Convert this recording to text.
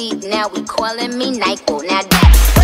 lead, now we calling me Nyquil. Now that's.